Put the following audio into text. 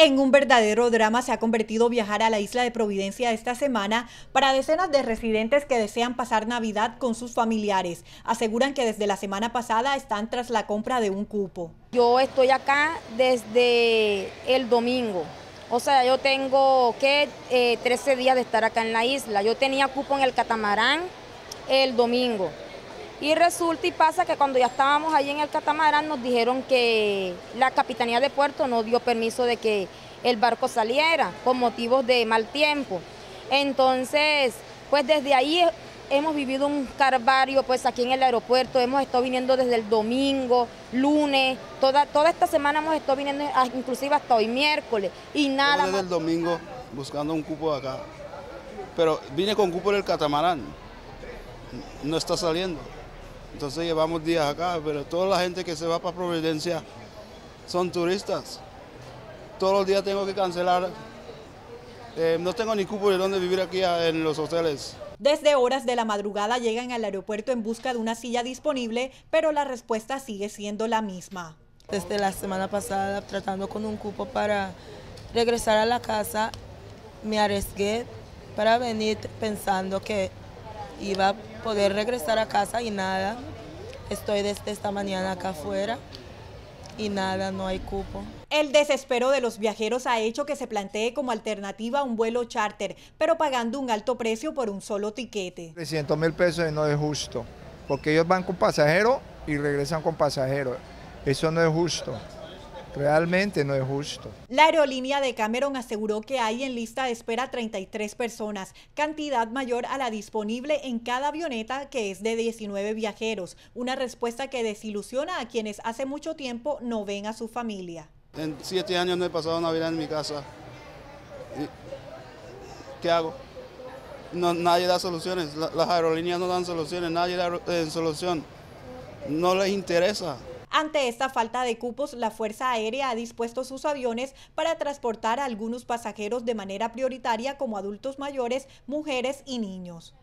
En un verdadero drama se ha convertido viajar a la isla de Providencia esta semana para decenas de residentes que desean pasar Navidad con sus familiares. Aseguran que desde la semana pasada están tras la compra de un cupo. Yo estoy acá desde el domingo. O sea, yo tengo que 13 eh, días de estar acá en la isla. Yo tenía cupo en el catamarán el domingo. Y resulta y pasa que cuando ya estábamos ahí en el catamarán nos dijeron que la Capitanía de Puerto no dio permiso de que el barco saliera por motivos de mal tiempo. Entonces, pues desde ahí hemos vivido un carvario pues aquí en el aeropuerto, hemos estado viniendo desde el domingo, lunes, toda, toda esta semana hemos estado viniendo inclusive hasta hoy miércoles y nada Desde el domingo buscando un cupo acá, pero vine con cupo del catamarán, no está saliendo. Entonces llevamos días acá, pero toda la gente que se va para Providencia son turistas. Todos los días tengo que cancelar. Eh, no tengo ni cupo de dónde vivir aquí en los hoteles. Desde horas de la madrugada llegan al aeropuerto en busca de una silla disponible, pero la respuesta sigue siendo la misma. Desde la semana pasada, tratando con un cupo para regresar a la casa, me arriesgué para venir pensando que iba a poder regresar a casa y nada. Estoy desde esta mañana acá afuera y nada, no hay cupo. El desespero de los viajeros ha hecho que se plantee como alternativa un vuelo charter, pero pagando un alto precio por un solo tiquete. 300 mil pesos no es justo, porque ellos van con pasajeros y regresan con pasajeros. Eso no es justo. Realmente no es justo. La aerolínea de Cameron aseguró que hay en lista de espera 33 personas, cantidad mayor a la disponible en cada avioneta que es de 19 viajeros, una respuesta que desilusiona a quienes hace mucho tiempo no ven a su familia. En siete años no he pasado Navidad en mi casa. ¿Qué hago? No, nadie da soluciones, las aerolíneas no dan soluciones, nadie da eh, solución. No les interesa. Ante esta falta de cupos, la Fuerza Aérea ha dispuesto sus aviones para transportar a algunos pasajeros de manera prioritaria como adultos mayores, mujeres y niños.